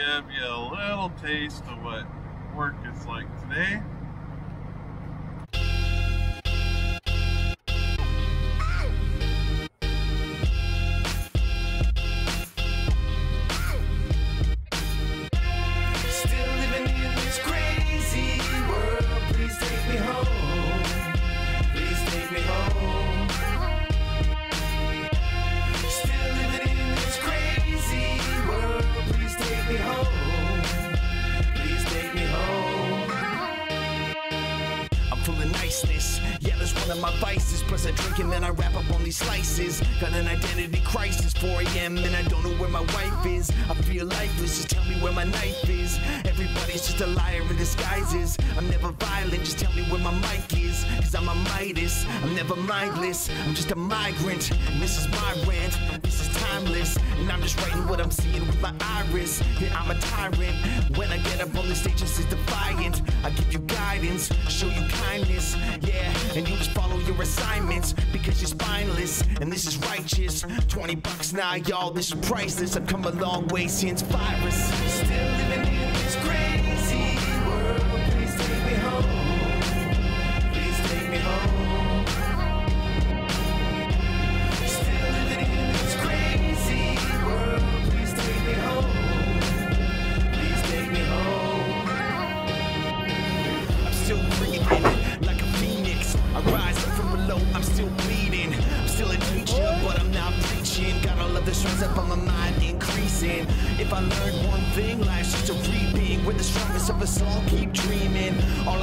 give you a little taste of what work is like today. Everybody's just a liar in disguises. I'm never violent. Just tell me where my mic is. Cause I'm a Midas. I'm never mindless. I'm just a migrant. And this is my rant. This is timeless. And I'm just writing what I'm seeing with my iris. Yeah, I'm a tyrant. When I get up on the stage, it's defiant. I give you guidance, show you kindness. Yeah, and you just follow your assignments because you're spineless. And this is righteous. 20 bucks now, y'all. This is priceless. I've come a long way since virus.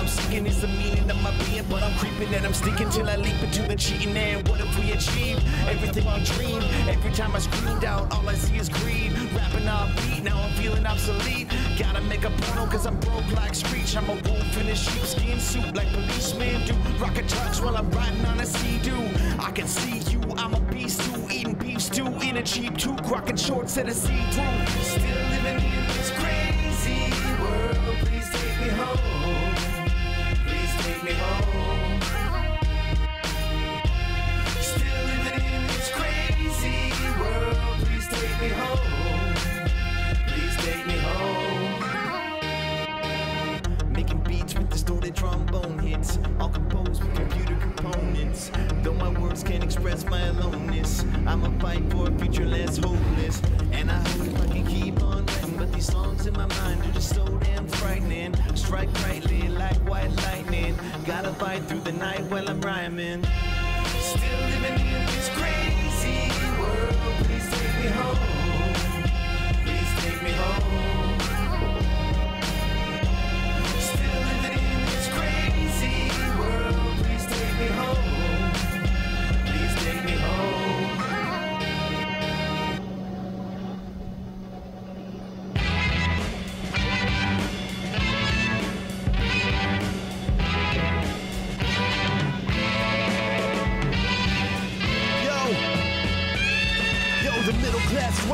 I'm seeking is the meaning of my being, but I'm creeping and I'm sticking till I leap into the cheating. And what if we achieve everything we dream? Every time I screamed out, all I see is greed. Rapping off beat, now I'm feeling obsolete. Gotta make a porno cause I'm broke like Screech. I'm a wolf in a sheepskin suit like policemen do. Rocket trucks while I'm riding on a sea-doo. I can see you, I'm a beast too. Eating beef stew in a cheap tube. Rocking shorts at a see-through. Still living Through the night while I'm rhyming.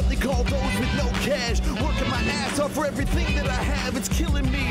They call those with no cash. Working my ass off for everything that I have, it's killing me.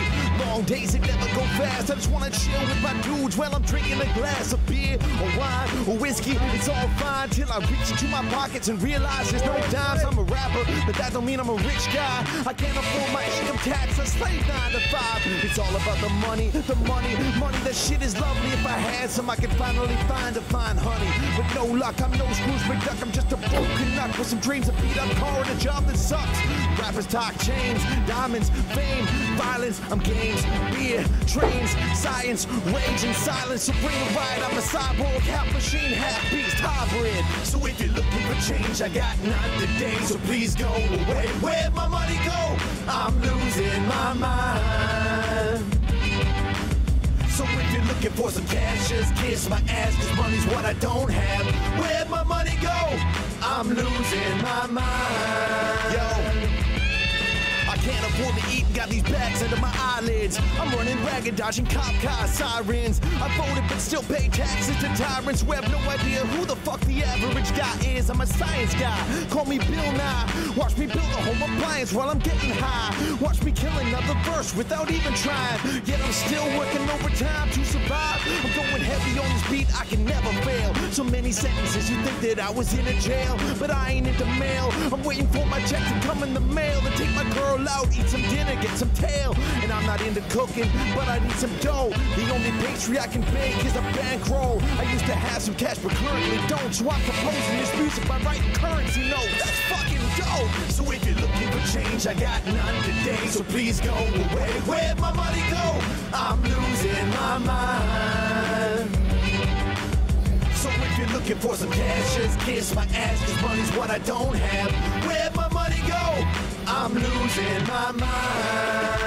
Long days, it never go fast. I just wanna chill with my dudes while I'm drinking a glass of beer or wine or whiskey. It's all fine till I reach into my pockets and realize there's no dimes. I'm a rapper, but that don't mean I'm a rich guy. I can't afford my income tax, I slave nine to five. It's all about the money, the money, money. That shit is lovely. If I had some, I could finally find a fine honey. But no luck, I'm no Scrooge McDuck. I'm just a broken nut with some dreams, a beat up car, and a job that sucks. Rappers talk chains, diamonds, fame, violence. I'm games, beer, trains, science, rage, and silence. A ride. I'm a cyborg, half machine, half beast, hybrid. So if you're looking for change, I got none today. So please go away. Where'd my money go? I'm losing my mind. So if you're looking for some cash, just kiss my ass, cause money's what I don't have. Where'd my money go? I'm losing my mind. Yo. Can't afford to eat, got these bags under my eyelids. I'm running ragged, dodging cop car sirens. I voted but still pay taxes to tyrants who have no idea who the fuck the average guy is. I'm a science guy, call me Bill Nye. Watch me build a home appliance while I'm getting high. Watch me kill another verse without even trying. Yet I'm still working overtime to survive. I'm going heavy this beat, I can never fail. So many sentences, you think that I was in a jail, but I ain't into mail. I'm waiting for my check to come in the mail to take my girl out, eat some dinner, get some tail. And I'm not into cooking, but I need some dough. The only pastry I can bake is a bankroll. I used to have some cash, but currently don't. So I'm composing this music by writing currency notes. That's fucking dope. So if you're looking for change, I got none today. So please go away. Where'd my money go? I'm losing my mind. Looking for some cash, just kiss my ass, cause money's what I don't have. Where'd my money go? I'm losing my mind.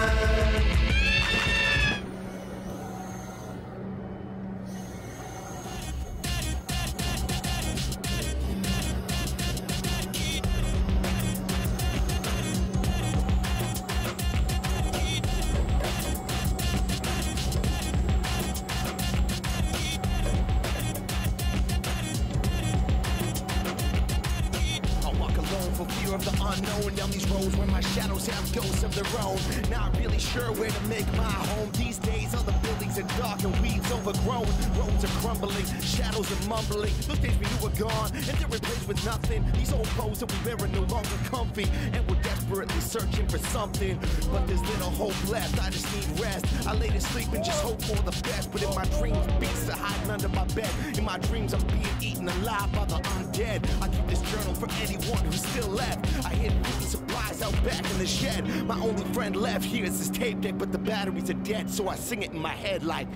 For fear of the unknown down these roads where my shadows have ghosts of their own. Not really sure where to make my home these days. All the buildings are dark and weeds overgrown. Roads are crumbling, shadows are mumbling. Those days we knew were gone and they're replaced with nothing. These old clothes that we wear are no longer comfy, and we're desperately searching for something. But there's little hope left. I just need rest. I lay to sleep and just hope for the best. But in my dreams, beasts are hiding under my bed. In my dreams, I'm being eaten alive by the undead. I keep this journal for anyone who's still left. I hid food supplies out back in the shed. My only friend left here is this tape deck, but the batteries are dead, so I sing it in my head like.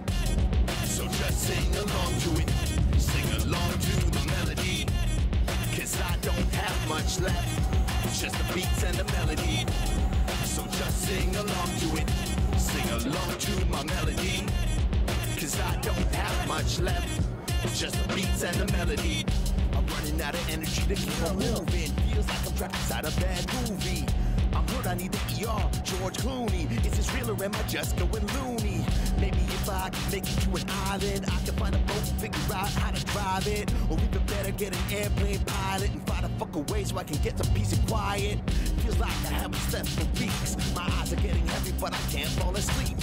So just sing along to it. Sing along to the melody. Cause I don't have much left. Just the beats and the melody. So just sing along to it. Sing along to my melody. Cause I don't have much left. Just the beats and the melody. I'm running out of energy to keep on moving. Feels like I'm trapped inside a bad movie. I'm hurt, I need the ER, George Clooney. Is this real or am I just going loony? Maybe if I make it to an island, I could find a boat and figure out how to drive it. Or even better, get an airplane pilot and find the fuck away so I can get some peace and quiet. Feels like I haven't slept for weeks. My eyes are getting heavy, but I can't fall asleep.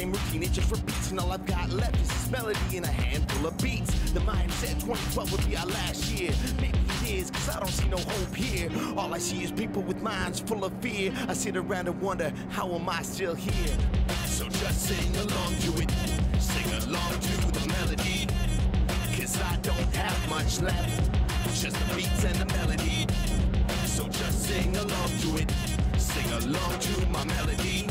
Same routine, it just repeats, and all I've got left is this melody and a handful of beats. The Mayans said 2012 would be our last year. Maybe it is, cause I don't see no hope here. All I see is people with minds full of fear. I sit around and wonder, how am I still here? So just sing along to it, sing along to the melody. Cause I don't have much left, just the beats and the melody. So just sing along to it, sing along to my melody.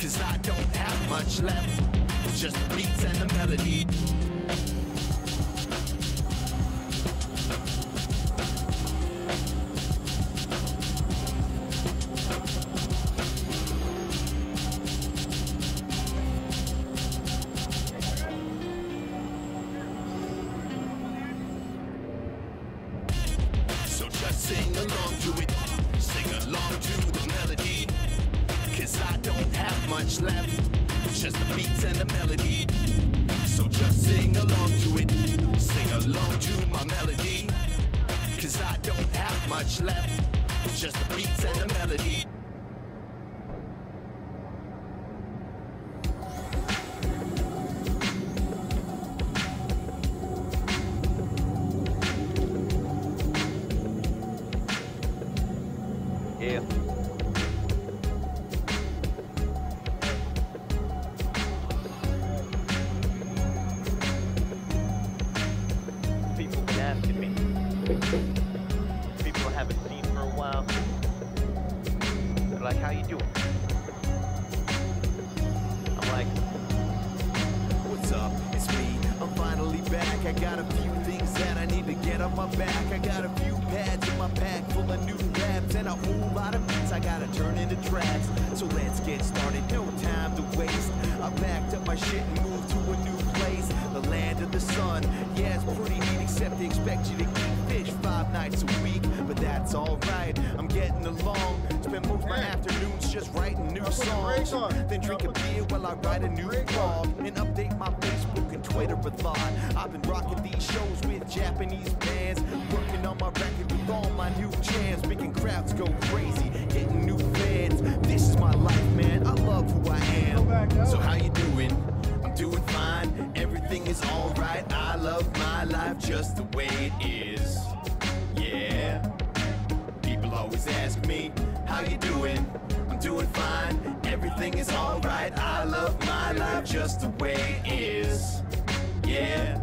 Cause I don't have much left, just beats and the melody. Much left, just the beats and the melody. Yeah. People. Like, how you doing? I'm like, What's up? It's me. I'm finally back. I got a few things that I need to get on my back. I got a few pads in my pack full of new raps and a whole lot of beats I gotta turn into tracks. So let's get started. No time to waste. I packed up my shit and moved to a new place. The land of the sun. Yeah, it's pretty neat, except they expect you to eat fish five nights a week. That's alright. I'm getting along. Spend most of my afternoons just writing new songs. Then drink a beer while I write a new blog and update my Facebook and Twitter a lot. I've been rocking these shows with Japanese bands, working on my record with all my new jams, making crowds go crazy, getting new fans. This is my life, man. I love who I am. So how you doing? I'm doing fine. Everything is alright. I love my life just the way it is. how you doing? I'm doing fine, everything is alright. I love my life just the way it is. Yeah.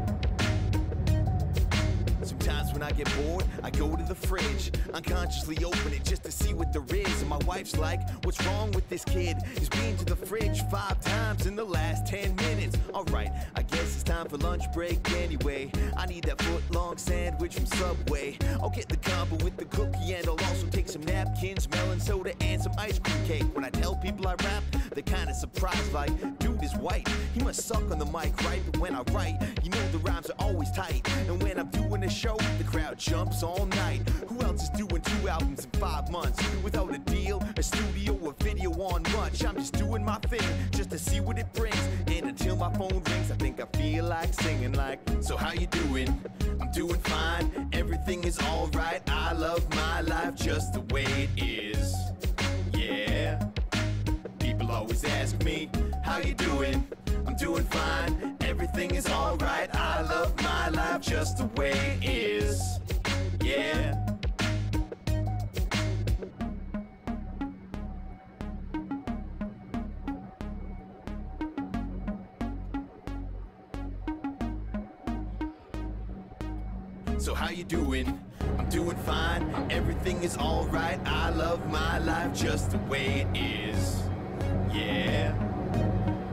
Sometimes when I get bored, I go to the fridge, unconsciously open it just to see what there is. And my wife's like, What's wrong with this kid? He's been to the fridge five times in the last 10 minutes. Alright, I guess it's time for lunch break anyway. I need that foot long sandwich from Subway. I'll get the combo with the cookie and I'll also take some napkins, melon soda, and some ice cream cake. When I tell people I rap, they're kinda surprised, like, dude is white. He must suck on the mic, right? But when I write, you know the rhymes are always tight. And when I'm doing a show, the crowd jumps all night. Who else is doing two albums in five months without a deal, a studio, a video on much? I'm just doing my thing just to see what it brings. And until my phone rings, I think I feel like singing like, So how you doing? I'm doing fine. Everything is alright. I love my life just the way it is. Yeah. People always ask me, How you doing? I'm doing fine. Everything is alright. I love my life just the way it is. Yeah. Doing? I'm doing fine. Everything is alright. I love my life just the way it is. Yeah.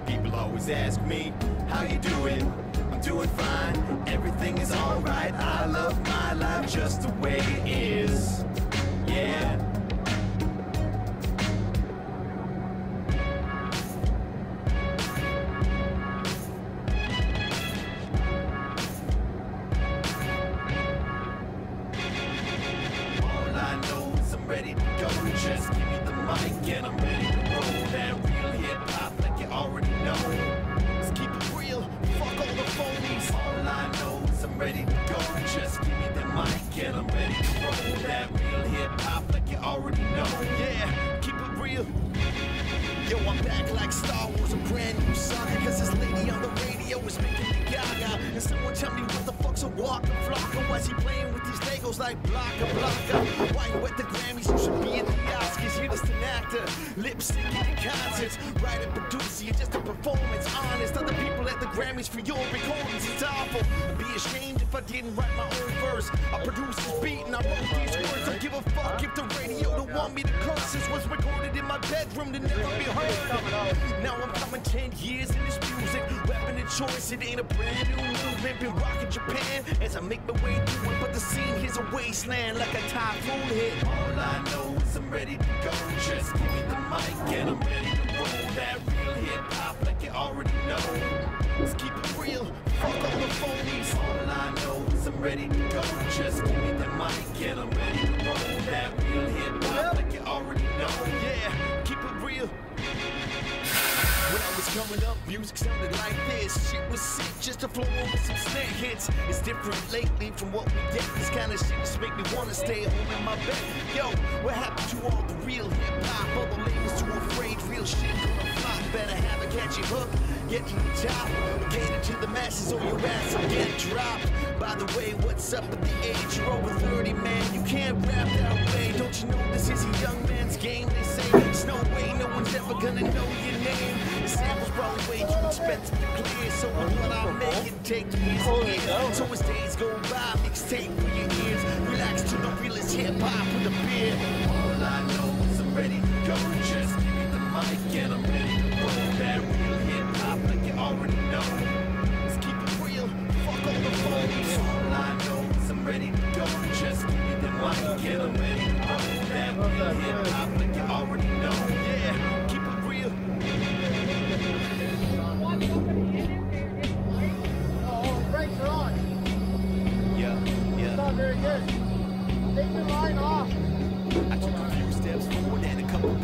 People always ask me, how you doing? I'm doing fine. Everything is alright. I love my life just the way it is. Yeah. Actor, syncing in concerts. Writer, producer, you're just a performance. Honest, other people at the Grammys for your recordings. It's awful. I'd be ashamed if I didn't write my own verse. I produced this beat and I wrote these words. Don't give a fuck if the radio don't want me to curse. This was recorded in my bedroom to never be heard. Now I'm coming 10 years in this music. Weapon of choice, it ain't a brand new movement. Been rocking Japan as I make my way through it. But the scene here's a wasteland like a typhoon hit. All I know is ready to go. Just give me the mic and I'm ready to roll that real hip hop like you already know. Yeah, keep it real. When I was coming up, music sounded like this. Shit was sick just to flow over some snare hits. It's different lately from what we get. This kind of shit just make me wanna stay home in my bed. Yo, what happened to all the real hip hop? All the ladies too afraid, real shit gonna flop. Better have a catchy hook, get to the top. Cater to the masses or your ass will get dropped. By the way, what's up at the age? You're over 30, man. You can't rap that way. Don't you know this is a young man's game? They say there's no way no one's ever gonna know your name. The sample's probably way too expensive to clear. So what I make it take years years. So as days go by, mixtape for your ears. Relax to the realest hip hop with a beer. All I know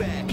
back,